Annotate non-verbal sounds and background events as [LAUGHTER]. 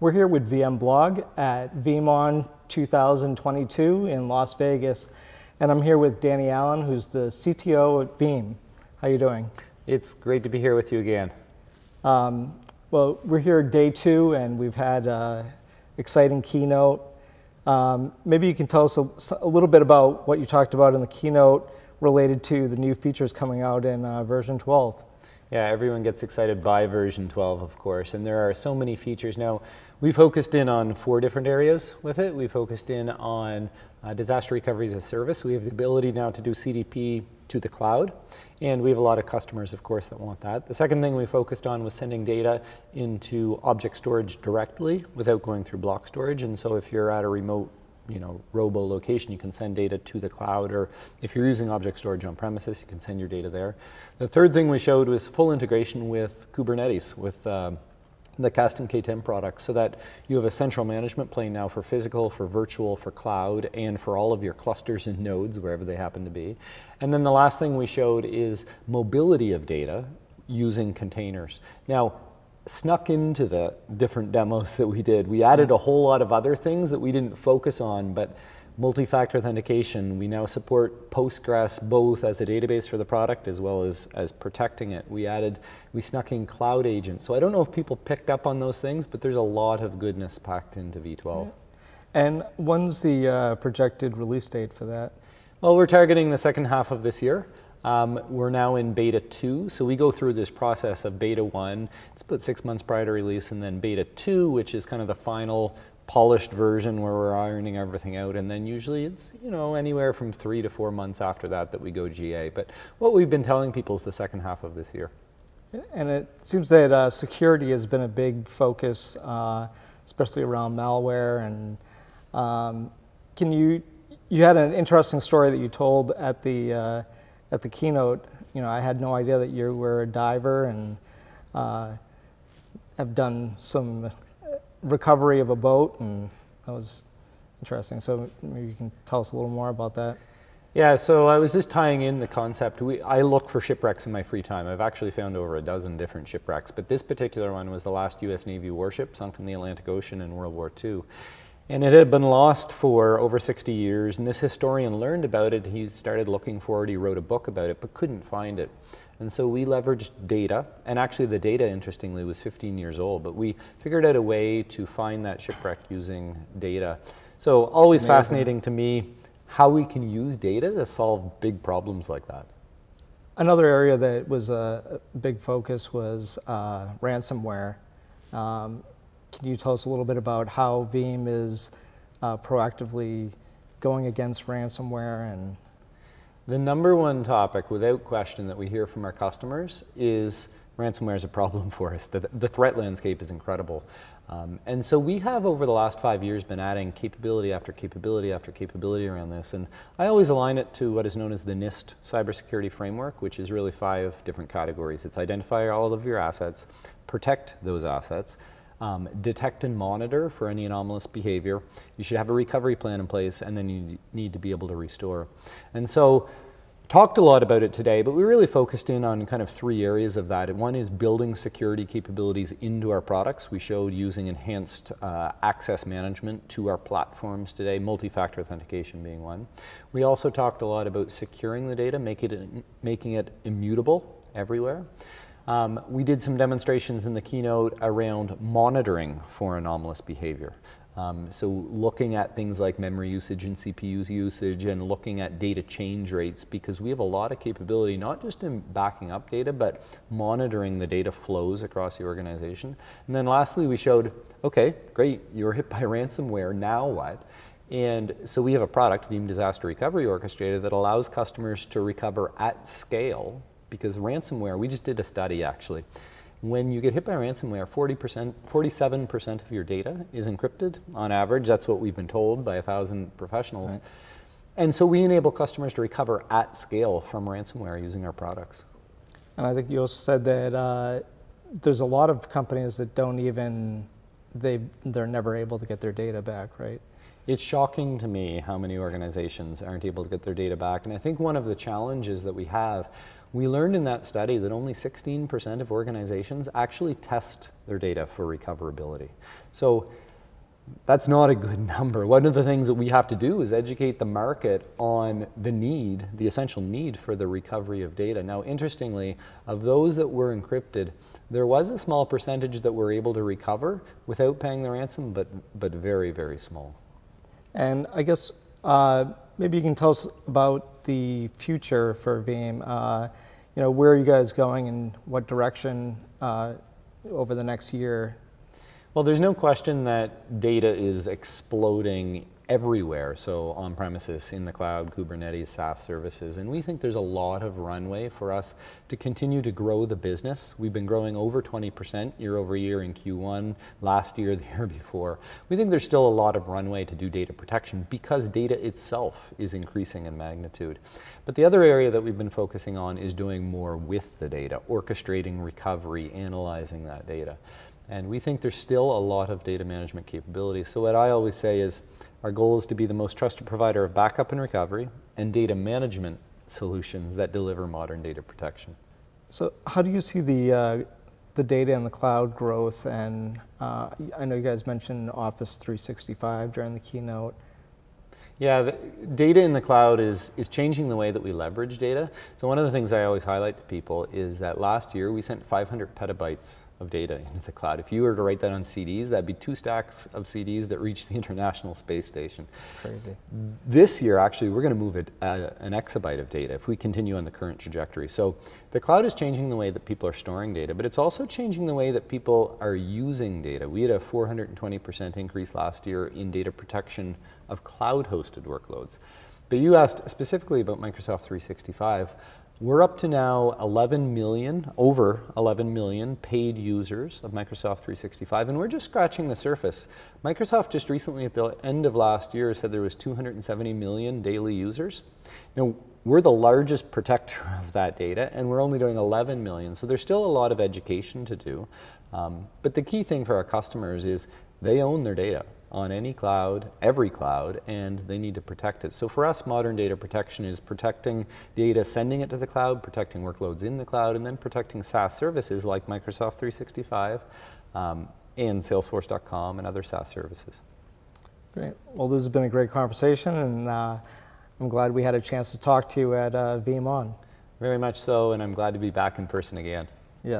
We're here with VM Blog at VeeamON 2022 in Las Vegas, and I'm here with Danny Allan, who's the CTO at Veeam. How are you doing? It's great to be here with you again. Um, well, we're here day two, and we've had an exciting keynote. Um, maybe you can tell us a, a, little bit about what you talked about in the keynote related to the new features coming out in uh, version 12. Yeah, everyone gets excited by version 12, of course, and there are so many features now. We focused in on four different areas with it. We focused in on uh, disaster recovery as a service. We have the ability now to do CDP to the cloud, and we have a lot of customers, of course, that want that. The second thing we focused on was sending data into object storage directly without going through block storage. And so if you're at a remote you know, robo location, you can send data to the cloud, or if you're using object storage on premises, you can send your data there. The third thing we showed was full integration with Kubernetes, with um, the and K10 product so that you have a central management plane now for physical, for virtual, for cloud, and for all of your clusters and nodes, wherever they happen to be. And then the last thing we showed is mobility of data using containers. Now, snuck into the different demos that we did, we added a whole lot of other things that we didn't focus on, but multi-factor authentication. We now support Postgres both as a database for the product as well as, as protecting it. We added, we snuck in Cloud Agent. So I don't know if people picked up on those things, but there's a lot of goodness packed into V12. Yeah. And when's the uh, projected release date for that? Well, we're targeting the second half of this year. Um, we're now in beta 2, so we go through this process of beta 1, it's about six months prior to release, and then beta 2, which is kind of the final polished version where we're ironing everything out. And then usually it's you know anywhere from three to four months after that that we go GA but what we've been telling people is the second half of this year. And it seems that uh, security has been a big focus uh, especially around malware. And um, can you you had an interesting story that you told at the uh, at the keynote you know I had no idea that you were a diver and uh, have done some recovery of a boat, and that was interesting. So maybe you can tell us a little more about that. Yeah, so I was just tying in the concept. We, I look for shipwrecks in my free time. I've actually found over a dozen different shipwrecks, but this particular one was the last U.S. Navy warship sunk in the Atlantic Ocean in World War II. And it had been lost for over 60 years, and this historian learned about it. He started looking for it, he wrote a book about it, but couldn't find it. And so we leveraged data, and actually the data, interestingly, was 15 years old, but we figured out a way to find that shipwreck using data. So always fascinating to me how we can use data to solve big problems like that. Another area that was a big focus was uh, ransomware. Um, can you tell us a little bit about how Veeam is uh, proactively going against ransomware and the number one topic, without question, that we hear from our customers is ransomware is a problem [LAUGHS] for us. The, the threat landscape is incredible. Um, and so we have, over the last five years, been adding capability after capability after capability around this. And I always align it to what is known as the NIST cybersecurity framework, which is really five different categories. It's identify all of your assets, protect those assets, um, detect and monitor for any anomalous behavior. You should have a recovery plan in place, and then you need to be able to restore. And so, talked a lot about it today, but we really focused in on kind of three areas of that. One is building security capabilities into our products. We showed using enhanced uh, access management to our platforms today, multi-factor authentication being one. We also talked a lot about securing the data, making it, making it immutable everywhere. Um, we did some demonstrations in the keynote around monitoring for anomalous behavior. Um, so looking at things like memory usage and CPU usage and looking at data change rates because we have a lot of capability, not just in backing up data, but monitoring the data flows across the organization. And then lastly, we showed, okay, great, you were hit by [LAUGHS] ransomware, now what? And so we have a product, Veeam Disaster Recovery Orchestrator, that allows customers to recover at scale because ransomware, we just did a study actually. When you get hit by ransomware, 40%, 47% of your data is encrypted on average. That's what we've been told by a thousand professionals. Right. And so we enable customers to recover at scale from ransomware using our products. And I think you also said that uh, there's a lot of companies that don't even, they, they're never able to get their data back, right? It's shocking to me how many organizations aren't able to get their data back. And I think one of the challenges that we have We learned in that study that only 16% of organizations actually test their data for recoverability. So that's not a good [LAUGHS] number. One of the things that we have to do is educate the market on the need, the essential need for the recovery of data. Now, interestingly, of those that were encrypted, there was a small percentage that were able to recover without paying the ransom, but, but very, very small. And I guess uh, maybe you can tell us about the future for Veeam. Uh, you know, where are you guys going and what direction uh, over the next year? Well, there's no question that data is exploding everywhere. So on premises, in the cloud, Kubernetes, SaaS services. And we think there's a lot of runway for us to continue to grow the business. We've been growing over 20% year over year in Q1, last year, [LAUGHS] the year before. We think there's still a lot of runway to do data protection because data itself is increasing in magnitude. But the other area that we've been focusing on is doing more with the data, orchestrating recovery, analyzing that data. And we think there's still a lot of data management capabilities. So what I always say is, our goal is to be the most trusted provider of backup and recovery and data management solutions that deliver modern data protection. So how do you see the, uh, the data in the cloud growth? And uh, I know you guys mentioned Office 365 during the keynote. Yeah, the data in the cloud is, is changing the way that we leverage data. So one of the things I always highlight to people is that last year we sent 500 petabytes of data into the cloud. If you were to write that on CDs, that'd be two stacks of CDs that reach the [LAUGHS] International Space Station. That's crazy. This year, actually, we're going to move it, uh, an exabyte of data if we continue on the current trajectory. So the cloud is changing the way that people are storing data, but it's also changing the way that people are using data. We had a 420% increase last year in data protection of cloud-hosted workloads. But you asked specifically about Microsoft 365. We're up to now 11 million, over 11 million paid users of Microsoft 365, and we're just scratching the surface. Microsoft just recently, at the end of last year, said there was 270 million daily users. Now, we're the largest protector [LAUGHS] of that data, and we're only doing 11 million, so there's still a lot of education to do. Um, but the key thing for our customers is they own their data on any cloud, every cloud, and they need to protect it. So for us, modern data protection is protecting data, sending it to the cloud, protecting workloads in the cloud, and then protecting SaaS services like Microsoft 365 um, and Salesforce.com and other SaaS services. Great. Well, this has been a great conversation, and uh, I'm glad we had a chance to talk to you at uh, VeeamON. Very much so, and I'm glad to be back in person again. Yeah.